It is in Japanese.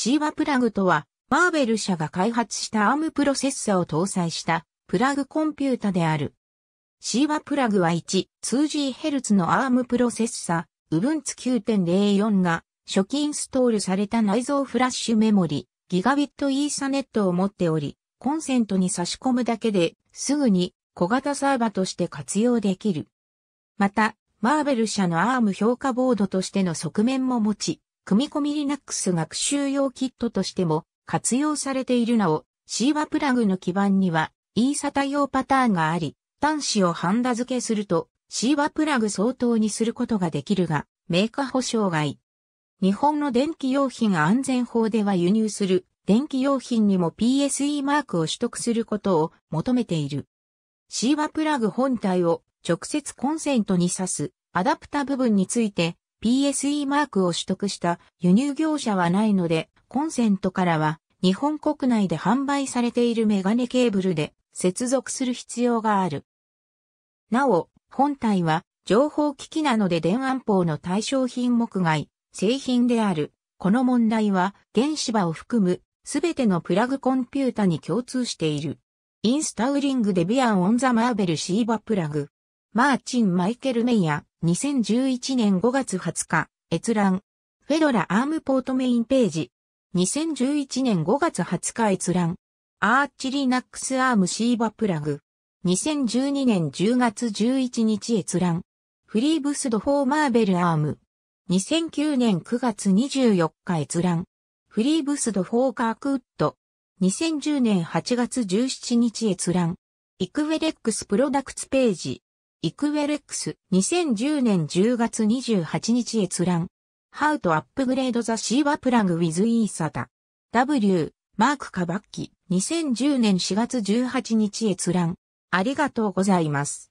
シーバプラグとは、マーベル社が開発したアームプロセッサを搭載したプラグコンピュータである。シーバプラグは1、2GHz のアームプロセッサ、Ubuntu 9.04が初期インストールされた内蔵フラッシュメモリ、ギガビットイーサネットを持っており、コンセントに差し込むだけですぐに小型サーバとして活用できる。また、マーベル社の ARM 評価ボードとしての側面も持ち、組み込み Linux 学習用キットとしても活用されているなお、シーバプラグの基板には eSATA 用パターンがあり、端子をハンダ付けすると、シーバプラグ相当にすることができるが、メーカー保証外。日本の電気用品安全法では輸入する電気用品にも PSE マークを取得することを求めている。シーバプラグ本体を直接コンセントに挿すアダプタ部分について PSE マークを取得した輸入業者はないので、コンセントからは日本国内で販売されているメガネケーブルで接続する必要がある。なお、本体は情報機器なので電安法の対象品目外、製品である。この問題は原子場を含むすべてのプラグコンピュータに共通している。インスタウリングデビアンオンザマーベルシーバプラグ。マーチン・マイケル・メイヤ、2011年5月20日、閲覧。フェドラアームポートメインページ。2011年5月20日閲覧。Arch Linux ARM SheevaPlug。2012年10月11日閲覧。フリーブスドフォーマーベルアーム。2009年9月24日閲覧。フリーブスドフォーカークウッド。2010年8月17日閲覧。イクウェレックス products page。イクウェレックス2010年10月28日閲覧。How to upgrade the SheevaPlug with eSATA. W. マークカバッキ2010年4月18日閲覧。ありがとうございます。